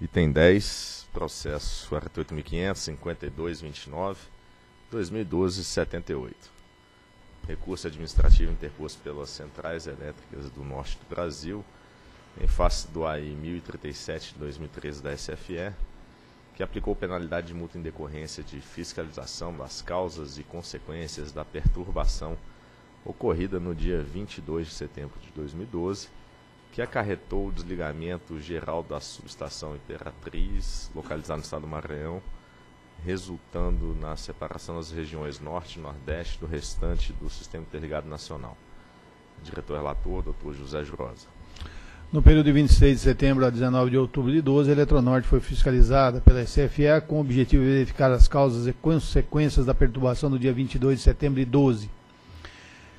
Item 10, processo 48.500, 2012-78. Recurso administrativo interposto pelas Centrais Elétricas do Norte do Brasil, em face do AI 1037 de 2013 da SFE, que aplicou penalidade de multa em decorrência de fiscalização das causas e consequências da perturbação ocorrida no dia 22 de setembro de 2012, que acarretou o desligamento geral da subestação Imperatriz, localizada no estado do Maranhão, resultando na separação das regiões Norte e Nordeste do restante do Sistema Interligado Nacional. Diretor relator, Dr. José Jurosa. No período de 26 de setembro a 19 de outubro de 12, a Eletronorte foi fiscalizada pela SFE com o objetivo de verificar as causas e consequências da perturbação do dia 22 de setembro de 12,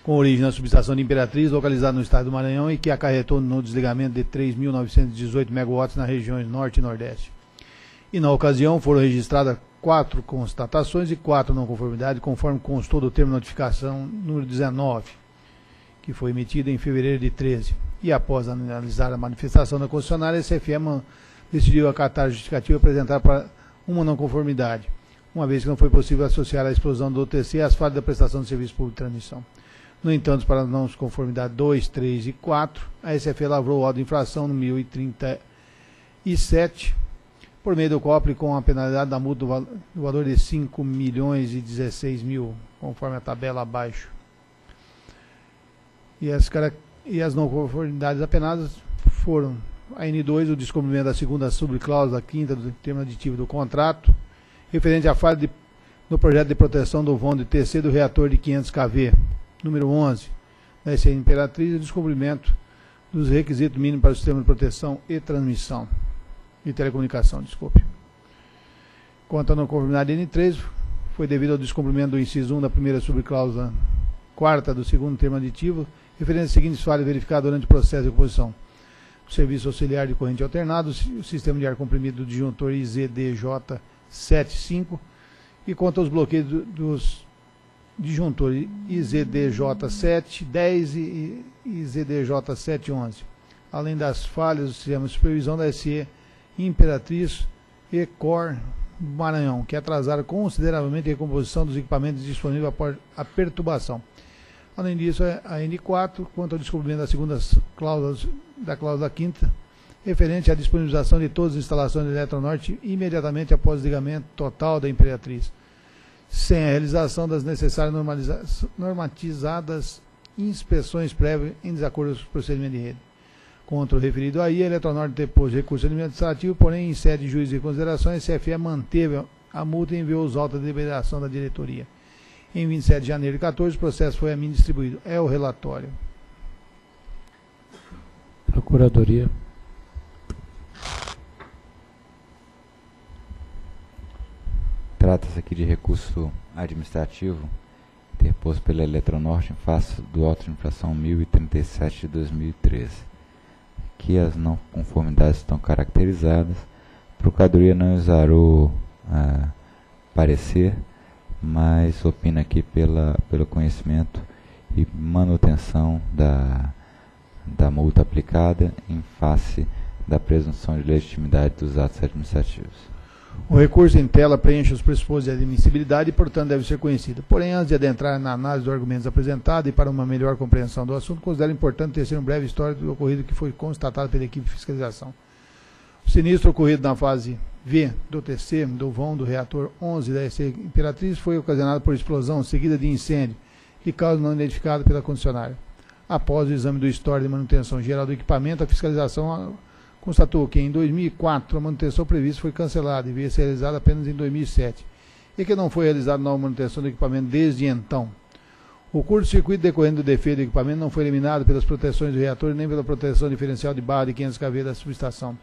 com origem na subestação de Imperatriz, localizada no estado do Maranhão e que acarretou no desligamento de 3.918 megawatts nas regiões Norte e Nordeste. E na ocasião foram registradas quatro constatações e quatro não conformidades, conforme constou do termo de notificação número 19, que foi emitido em fevereiro de 13 e após analisar a manifestação da concessionária, a CFE decidiu acatar a justificativa apresentar para uma não conformidade, uma vez que não foi possível associar a explosão do OTC às falhas da prestação de serviço público de transmissão. No entanto, para não conformidade 2, 3 e 4, a SFE lavrou o de infração no 1037, por meio do qual aplicou uma penalidade da multa do valor de 5 milhões e 16 mil, conforme a tabela abaixo. E as e as não conformidades apenadas foram a N2, o descobrimento da segunda subcláusula quinta do termo aditivo do contrato, referente à falha de, no projeto de proteção do vão de TC do reator de 500 kV, número 11, da SE Imperatriz, o descobrimento dos requisitos mínimos para o sistema de proteção e transmissão, e telecomunicação, desculpe. Quanto à não conformidade N3, foi devido ao descumprimento do inciso 1 da primeira subcláusula quarta do segundo termo aditivo, referente às seguintes falhas verificadas durante o processo de oposição. O serviço auxiliar de corrente alternado, o sistema de ar comprimido do disjuntor IZDJ75 e quanto aos bloqueios dos disjuntores IZDJ7, 10 e IZDJ711, além das falhas do sistema de supervisão da SE Imperatriz e Cor Maranhão, que atrasaram consideravelmente a recomposição dos equipamentos disponíveis à perturbação. Além disso, a N4, quanto ao descobrimento da segunda cláusula, da cláusula quinta, referente à disponibilização de todas as instalações de Eletronorte imediatamente após o ligamento total da Imperatriz, sem a realização das necessárias normatizadas inspeções prévias em desacordo com o procedimento de rede. Contra o referido aí, a Eletronorte depôs recurso administrativo, porém, em sede de juízo de considerações, a CFE manteve a multa e enviou os autos de deliberação da diretoria. Em 27 de janeiro de 14, o processo foi a mim distribuído. É o relatório. Procuradoria. Trata-se aqui de recurso administrativo interposto pela Eletronorte em face do auto de infração 1037 de 2013. Aqui as não conformidades estão caracterizadas. A Procuradoria não exarou ah, parecer mas opina aqui pela, pelo conhecimento e manutenção da, da multa aplicada em face da presunção de legitimidade dos atos administrativos. O recurso em tela preenche os pressupostos de admissibilidade e, portanto, deve ser conhecido. Porém, antes de adentrar na análise dos argumentos apresentados e para uma melhor compreensão do assunto, considero importante tecer um breve histórico do ocorrido que foi constatado pela equipe de fiscalização. O sinistro ocorrido na fase V do TC, do vão do reator 11 da SC Imperatriz, foi ocasionado por explosão seguida de incêndio, de causa não identificada pela concessionária. Após o exame do histórico de manutenção geral do equipamento, a fiscalização constatou que em 2004 a manutenção prevista foi cancelada e veio ser realizada apenas em 2007, e que não foi realizada nova manutenção do equipamento desde então. O curto-circuito decorrente do defeito do equipamento não foi eliminado pelas proteções do reator nem pela proteção diferencial de barra de 500 kV da subestação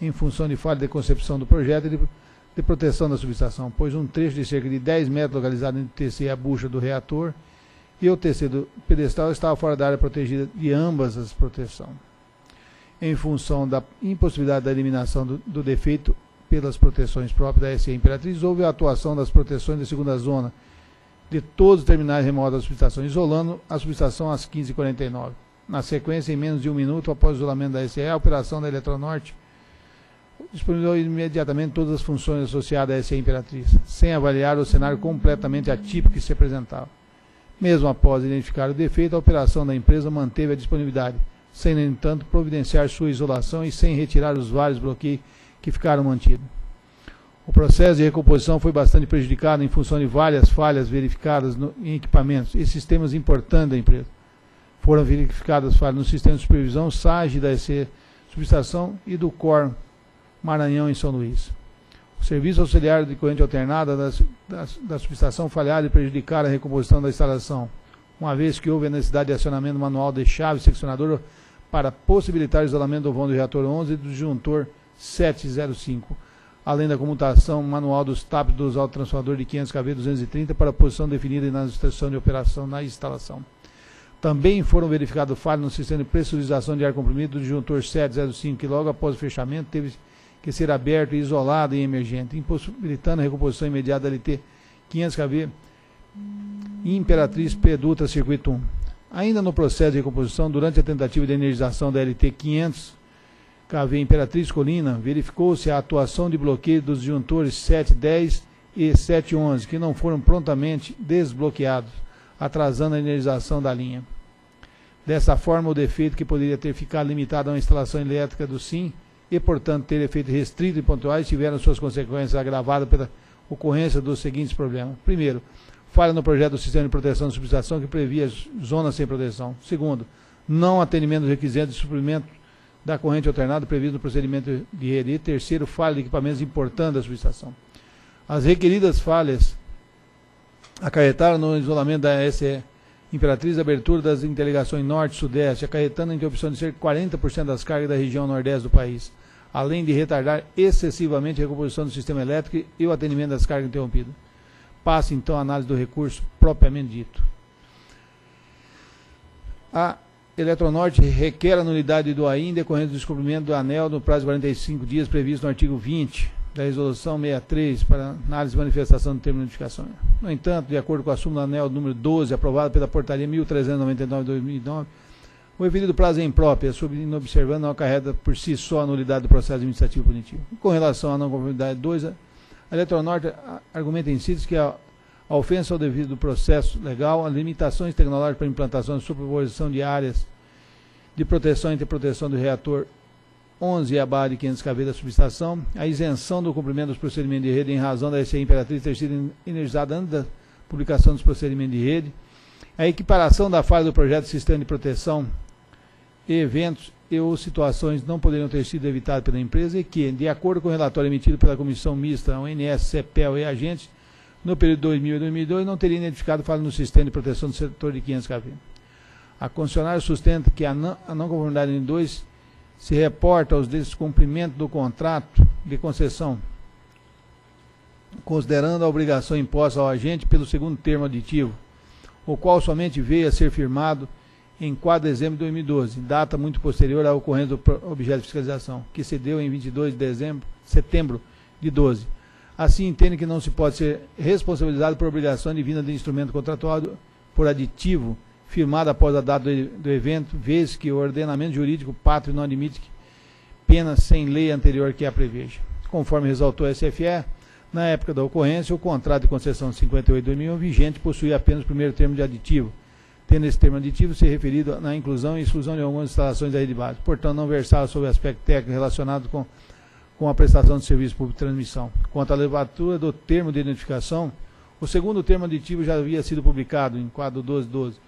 em função de falha de concepção do projeto de, de proteção da subestação, pois um trecho de cerca de 10 metros localizado entre o TC e a bucha do reator e o TC do pedestal estava fora da área protegida de ambas as proteções. Em função da impossibilidade da eliminação do, do defeito pelas proteções próprias da SE Imperatriz, houve a atuação das proteções da segunda zona de todos os terminais remotos da subestação, isolando a subestação às 15h49. Na sequência, em menos de um minuto após o isolamento da SE, a operação da Eletronorte disponibilizou imediatamente todas as funções associadas à SA Imperatriz, sem avaliar o cenário completamente atípico que se apresentava. Mesmo após identificar o defeito, a operação da empresa manteve a disponibilidade, sem, no entanto, providenciar sua isolação e sem retirar os vários bloqueios que ficaram mantidos. O processo de recomposição foi bastante prejudicado em função de várias falhas verificadas no, em equipamentos e sistemas importantes da empresa. Foram verificadas falhas no sistema de supervisão SAGE da EC Subestação e do COR Maranhão em São Luís. O serviço auxiliar de corrente alternada da, da, da subestação falharam e prejudicaram a recomposição da instalação, uma vez que houve a necessidade de acionamento manual de chave seccionadora para possibilitar o isolamento do vão do reator 11 e do disjuntor 705 além da comutação manual dos TAPs dos autotransformadores de 500 kV 230 para a posição definida na instrução de operação na instalação. Também foram verificados falhas no sistema de pressurização de ar comprimido do disjuntor 705, que logo após o fechamento teve que ser aberto e isolado em emergente, impossibilitando a recomposição imediata da LT 500 kV Imperatriz P-Dutra Circuito 1. Ainda no processo de recomposição, durante a tentativa de energização da LT 500 KV Imperatriz Colina, verificou-se a atuação de bloqueio dos disjuntores 710 e 711, que não foram prontamente desbloqueados, atrasando a energização da linha. Dessa forma, o defeito que poderia ter ficado limitado a uma instalação elétrica do SIM e, portanto, ter efeito restrito e pontuais, tiveram suas consequências agravadas pela ocorrência dos seguintes problemas. Primeiro, falha no projeto do sistema de proteção de subestação que previa zonas sem proteção. Segundo, não atendimento dos requisitos de suprimento da corrente alternada previsto no procedimento de rede. E terceiro, falha de equipamentos importantes da subestação. As requeridas falhas acarretaram no isolamento da SE Imperatriz abertura das interligações norte e sudeste, acarretando a interrupção de cerca de 40% das cargas da região nordeste do país, além de retardar excessivamente a recomposição do sistema elétrico e o atendimento das cargas interrompidas. Passa então a análise do recurso propriamente dito. A Eletronorte requer a nulidade do AIN decorrente do descobrimento do anel no prazo de 45 dias previsto no artigo 20 da Resolução 63 para análise e manifestação do termo de notificação. No entanto, de acordo com a súmula anel número 12, aprovada pela Portaria 1399 de 2009, o referido prazo é impróprio, sobre inobservando não acarreta por si só a nulidade do processo administrativo punitivo. Com relação à não conformidade 2, a Eletronorte argumenta em síntese que a a ofensa ao devido processo legal, as limitações tecnológicas para implantação e superposição de áreas de proteção entre proteção do reator 11 e a barra de 500 kV da subestação, a isenção do cumprimento dos procedimentos de rede em razão da SCI Imperatriz ter sido energizada antes da publicação dos procedimentos de rede, a equiparação da falha do projeto de sistema de proteção e eventos e ou situações não poderiam ter sido evitados pela empresa e que, de acordo com o relatório emitido pela Comissão Mista, ONS, CEPEL e agentes, no período 2000 e 2002 não teria identificado falha no sistema de proteção do setor de 500 kV. A concessionária sustenta que a não, a não conformidade em 2 se reporta aos descumprimentos do contrato de concessão, considerando a obrigação imposta ao agente pelo segundo termo aditivo, o qual somente veio a ser firmado em 4 de dezembro de 2012, data muito posterior à ocorrência do objeto de fiscalização, que se deu em 22 de dezembro, setembro de 12 Assim, entende que não se pode ser responsabilizado por obrigação divina de instrumento contratual por aditivo firmado após a data do, do evento, vez que o ordenamento jurídico pátrio não admite pena sem lei anterior que a preveja. Conforme ressaltou a SFE, na época da ocorrência, o contrato de concessão 58-2001 vigente possuía apenas o primeiro termo de aditivo, tendo esse termo aditivo ser referido na inclusão e exclusão de algumas instalações da rede base. Portanto, não versava sobre aspecto técnico relacionado com com a prestação de serviço público de transmissão. Quanto à levatura do termo de identificação, o segundo termo aditivo já havia sido publicado em quadro 1212.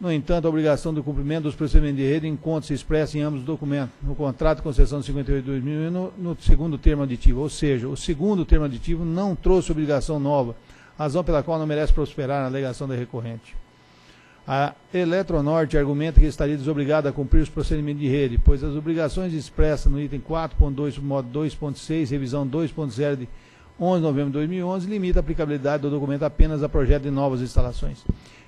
No entanto, a obrigação do cumprimento dos procedimentos de rede encontra-se expressa em ambos os documentos, no contrato de concessão de 58 de 2000 e no, no segundo termo aditivo. Ou seja, o segundo termo aditivo não trouxe obrigação nova, razão pela qual não merece prosperar na alegação da recorrente. A Eletronorte argumenta que estaria desobrigada a cumprir os procedimentos de rede, pois as obrigações expressas no item 4.2, modo 2.6, revisão 2.0 de 11 de novembro de 2011, limita a aplicabilidade do documento apenas a projeto de novas instalações.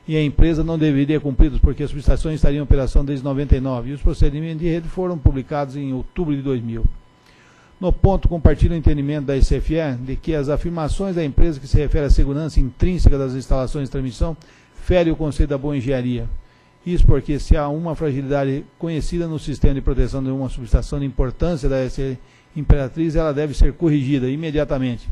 E a empresa não deveria cumpri-los, porque as subestações estariam em operação desde 99 e os procedimentos de rede foram publicados em outubro de 2000. No ponto, compartilho o entendimento da ICFE de que as afirmações da empresa que se refere à segurança intrínseca das instalações de transmissão fere o conceito da boa engenharia Isso porque se há uma fragilidade conhecida no sistema de proteção de uma subestação de importância da SE Imperatriz, ela deve ser corrigida imediatamente.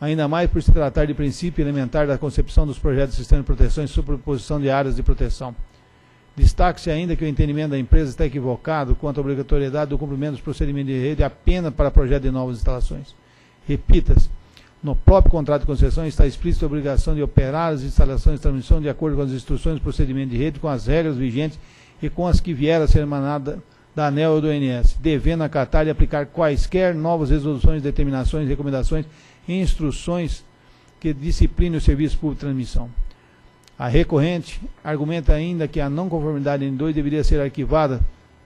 Ainda mais por se tratar de princípio elementar da concepção dos projetos de sistema de proteção e superposição de áreas de proteção. Destaque-se ainda que o entendimento da empresa está equivocado quanto à obrigatoriedade do cumprimento dos procedimentos de rede apenas para projeto de novas instalações. Repita-se, no próprio contrato de concessão está explícita a obrigação de operar as instalações de transmissão de acordo com as instruções do procedimento de rede, com as regras vigentes e com as que vieram a ser emanadas da ANEL ou do ONS, devendo acatar e aplicar quaisquer novas resoluções, determinações, recomendações e instruções que disciplinem o serviço público de transmissão. A recorrente argumenta ainda que a não conformidade N2 deveria ser arquivada,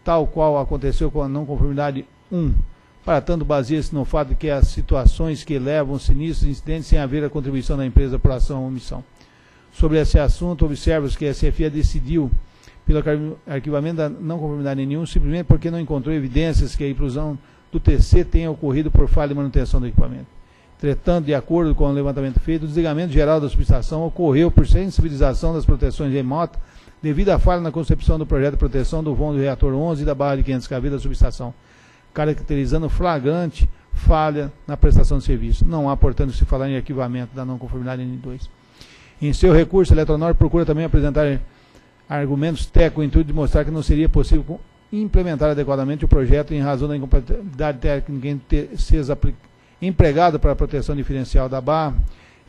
tal qual aconteceu com a não conformidade 1. Para tanto, baseia-se no fato de que as situações que levam sinistros incidentes sem haver a contribuição da empresa por ação ou omissão. Sobre esse assunto, observa-se que a SFE decidiu pelo arquivamento da não conformidade nenhum, simplesmente porque não encontrou evidências que a inclusão do TC tenha ocorrido por falha de manutenção do equipamento. Entretanto, de acordo com o levantamento feito, o desligamento geral da subestação ocorreu por sensibilização das proteções remotas devido à falha na concepção do projeto de proteção do vão do reator 11 e da barra de 500 kV da subestação, caracterizando flagrante falha na prestação de serviço. Não há, portanto, se falar em arquivamento da não conformidade N2. Em seu recurso, a Eletronor procura também apresentar argumentos técnicos com o intuito de mostrar que não seria possível implementar adequadamente o projeto em razão da incompatibilidade técnica entre seus aplicados empregado para a proteção diferencial da barra,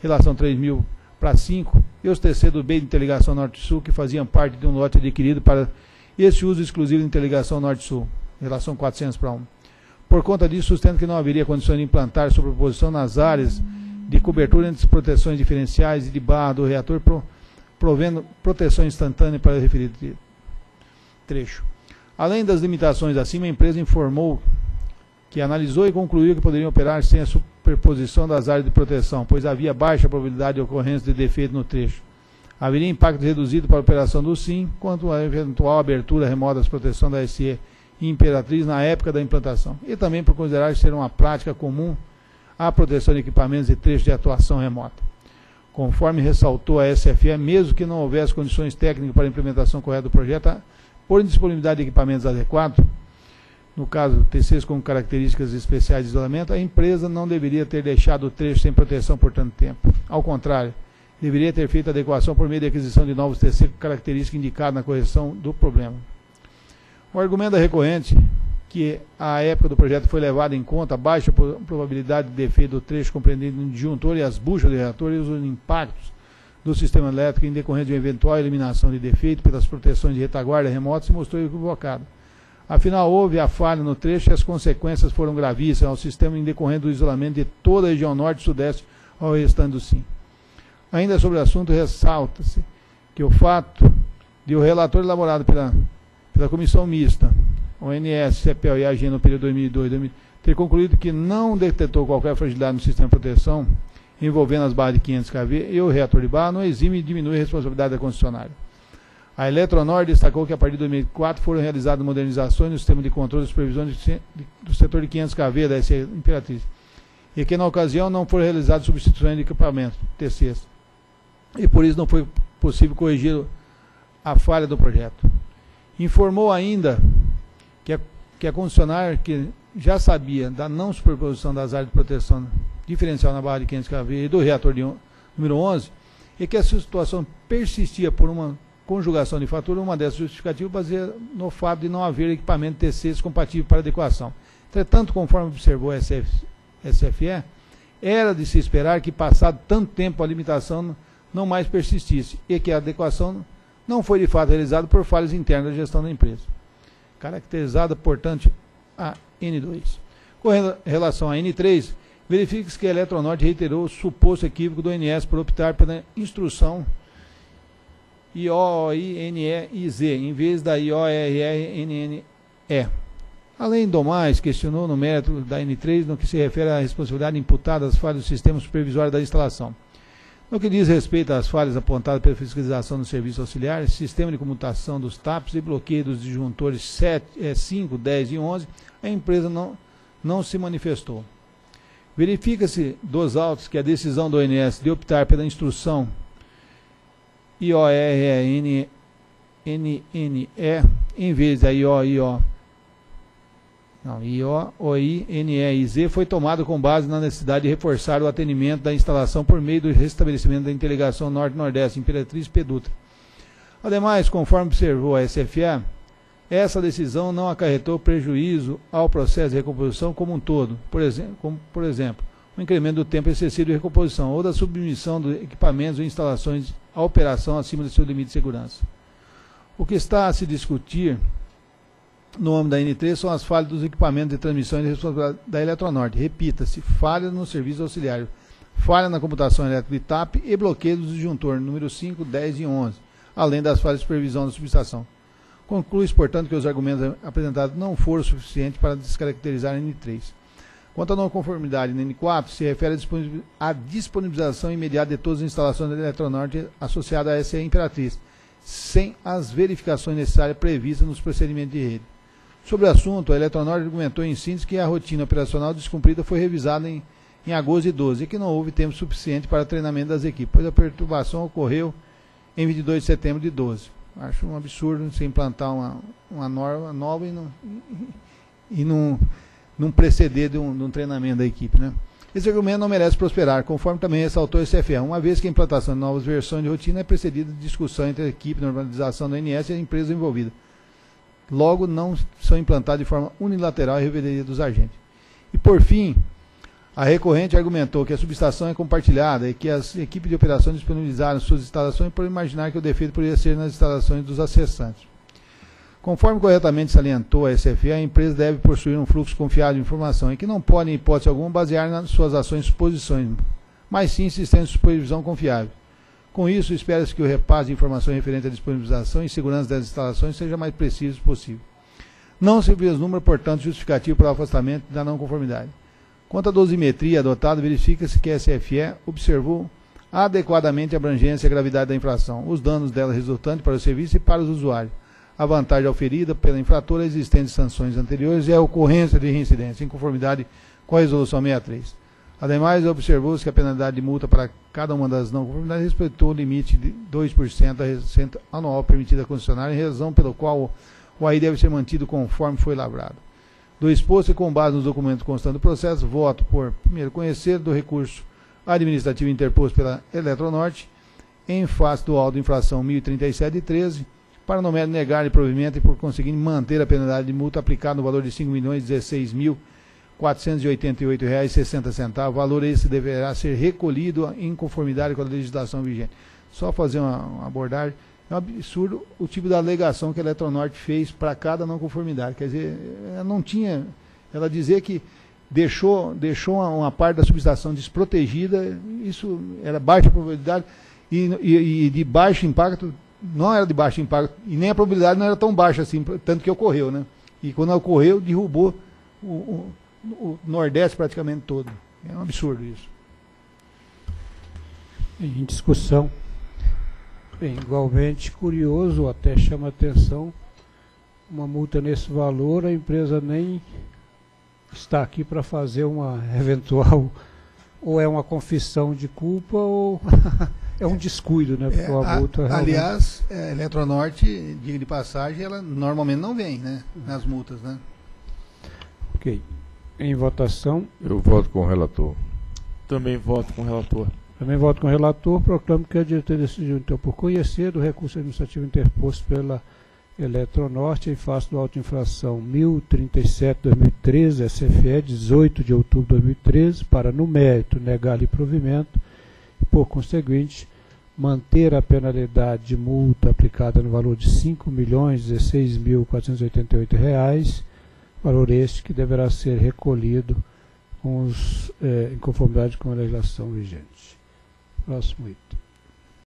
relação 3 mil para 5, e os TC do B de interligação Norte-Sul, que faziam parte de um lote adquirido para esse uso exclusivo de interligação Norte-Sul, relação 400 para 1. Por conta disso, sustento que não haveria condições de implantar sobreposição nas áreas de cobertura entre as proteções diferenciais e de barra do reator, provendo proteção instantânea para o referido trecho. Além das limitações acima, a empresa informou que analisou e concluiu que poderiam operar sem a superposição das áreas de proteção, pois havia baixa probabilidade de ocorrência de defeito no trecho. Haveria impacto reduzido para a operação do SIM, quanto à eventual abertura remota das proteções da SE Imperatriz na época da implantação, e também por considerar ser uma prática comum a proteção de equipamentos e trechos de atuação remota. Conforme ressaltou a SFE, mesmo que não houvesse condições técnicas para a implementação correta do projeto, por indisponibilidade de equipamentos adequados, no caso TCs com características especiais de isolamento, a empresa não deveria ter deixado o trecho sem proteção por tanto tempo. Ao contrário, deveria ter feito adequação por meio de aquisição de novos TC com características indicadas na correção do problema. O argumento da recorrente, que a época do projeto foi levada em conta a baixa probabilidade de defeito do trecho compreendido no disjuntor e as buchas do reator e os impactos do sistema elétrico em decorrência de uma eventual eliminação de defeito pelas proteções de retaguarda remota se mostrou equivocado. Afinal, houve a falha no trecho e as consequências foram gravíssimas ao sistema em decorrência do isolamento de toda a região norte e sudeste ao restante do SIM. Ainda sobre o assunto, ressalta-se que o fato de o relatório elaborado pela, pela Comissão Mista, ONS, CEPEL e AG no período 2002 ter concluído que não detectou qualquer fragilidade no sistema de proteção envolvendo as barras de 500 kV e o reator de barra, não exime e diminui a responsabilidade da concessionária. A Eletronor destacou que a partir de 2004 foram realizadas modernizações no sistema de controle e supervisão do setor de 500 kV da SE Imperatriz, e que na ocasião não foram realizadas substituições de equipamentos, TCs, e por isso não foi possível corrigir a falha do projeto. Informou ainda que a, que a concessionária que já sabia da não superposição das áreas de proteção diferencial na barra de 500 kV e do reator de, número 11, e que a situação persistia por uma conjugação de fatura, uma dessas justificativas baseada no fato de não haver equipamento TCs compatível para adequação. Entretanto, conforme observou a SF, SFE, era de se esperar que, passado tanto tempo, a limitação não mais persistisse e que a adequação não foi de fato realizada por falhas internas da gestão da empresa. Caracterizada, portanto, a N2. Com relação a N3, verifique-se que a Eletronorte reiterou o suposto equívoco do NS por optar pela instrução I-O-I-N-E-I-Z, em vez da I-O-R-R-N-N-E. Além do mais, questionou no mérito da N3 no que se refere à responsabilidade imputada às falhas do sistema supervisório da instalação. No que diz respeito às falhas apontadas pela fiscalização dos serviços auxiliares, sistema de comutação dos TAPs e bloqueio dos disjuntores 7, 5, 10 e 11, a empresa não, não se manifestou. Verifica-se dos autos que a decisão do ONS de optar pela instrução IORN NNE, em vez da IO, IO, não, Z, foi tomado com base na necessidade de reforçar o atendimento da instalação por meio do restabelecimento da interligação Norte-Nordeste Imperatriz Pedutra. Ademais, conforme observou a SFA, essa decisão não acarretou prejuízo ao processo de recomposição como um todo, por exemplo, como, por exemplo o incremento do tempo excessivo de recomposição ou da submissão de equipamentos ou instalações à operação acima do seu limite de segurança. O que está a se discutir no âmbito da N3 são as falhas dos equipamentos de transmissão de responsabilidade da Eletronorte. Repita-se, falha no serviço auxiliar, falha na computação elétrica de TAP e bloqueio do disjuntor número 5, 10 e 11, além das falhas de supervisão da subestação. Conclui-se, portanto, que os argumentos apresentados não foram suficientes para descaracterizar a N3. Quanto à não conformidade na N4, se refere à disponibilização imediata de todas as instalações da Eletronorte associadas à SE Imperatriz, sem as verificações necessárias previstas nos procedimentos de rede. Sobre o assunto, a Eletronorte argumentou em síntese que a rotina operacional descumprida foi revisada em, em agosto de 12 e que não houve tempo suficiente para treinamento das equipes, pois a perturbação ocorreu em 22 de setembro de 12. Acho um absurdo se implantar uma, uma norma nova e não, e não, não preceder de um, de um treinamento da equipe. Né? Esse argumento não merece prosperar, conforme também ressaltou o CFA, uma vez que a implantação de novas versões de rotina é precedida de discussão entre a equipe normalização da ANS e a empresa envolvida. Logo, não são implantadas de forma unilateral a revelia dos agentes. E, por fim, a recorrente argumentou que a subestação é compartilhada e que as equipes de operação disponibilizaram suas instalações por imaginar que o defeito poderia ser nas instalações dos acessantes. Conforme corretamente salientou a SFA, a empresa deve possuir um fluxo confiável de informação e que não pode, em hipótese alguma, basear nas suas ações suposições, mas sim sistemas de supervisão confiável. Com isso, espera-se que o repasse de informações referente à disponibilização e segurança das instalações seja mais preciso possível. Não se vislumbra, portanto, justificativo para o afastamento da não conformidade. Quanto à dosimetria adotada, verifica-se que a SFE observou adequadamente a abrangência e a gravidade da infração, os danos dela resultantes para o serviço e para os usuários, a vantagem oferida pela infratora, a existência de sanções anteriores e a ocorrência de reincidência, em conformidade com a Resolução 63. Ademais, observou-se que a penalidade de multa para cada uma das não conformidades respeitou o limite de 2% da receita anual permitida à concessionária, em razão pelo qual o AI deve ser mantido conforme foi lavrado. Do exposto e com base nos documentos constantes do processo, voto por, primeiro, conhecer do recurso administrativo interposto pela Eletronorte, em face do auto de infração 1037 e 13, para no mérito negar de provimento e por conseguir manter a penalidade de multa aplicada no valor de R$ 5.016.488,60. Valor esse deverá ser recolhido em conformidade com a legislação vigente. Só fazer uma, uma abordagem. É um absurdo o tipo de alegação que a Eletronorte fez para cada não conformidade. Quer dizer, ela não tinha. Ela dizer que deixou, deixou uma, uma parte da subestação desprotegida, isso era baixa probabilidade e, e, e de baixo impacto não era de baixo impacto e nem a probabilidade não era tão baixa assim, tanto que ocorreu, né? E quando ocorreu, derrubou o, o, o Nordeste praticamente todo. É um absurdo isso. Em discussão. Bem, igualmente curioso, até chama atenção, uma multa nesse valor, a empresa nem está aqui para fazer uma eventual, ou é uma confissão de culpa, ou é um descuido, né? Porque é, a, multa realmente... Aliás, a é, Eletronorte, diga de passagem, ela normalmente não vem, né? Nas multas, né? Ok. Em votação. Eu voto com o relator. Também voto com o relator. Também voto com o relator. Proclamo que a diretoria decidiu, então, por conhecer do recurso administrativo interposto pela Eletronorte em face do auto infração 1037-2013, SFE, 18 de outubro de 2013, para, no mérito, negar-lhe provimento e, por conseguinte, manter a penalidade de multa aplicada no valor de R$ 5.016.488, valor este que deverá ser recolhido com os, eh, em conformidade com a legislação vigente. Próximo item.